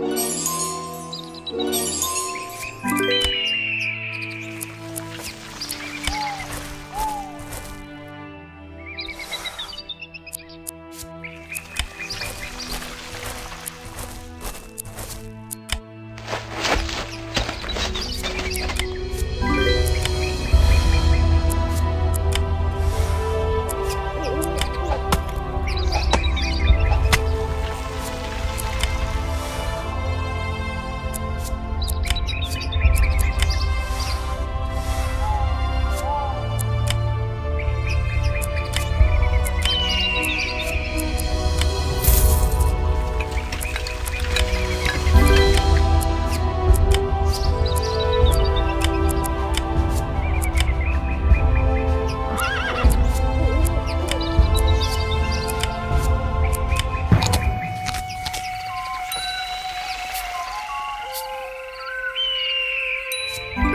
Música you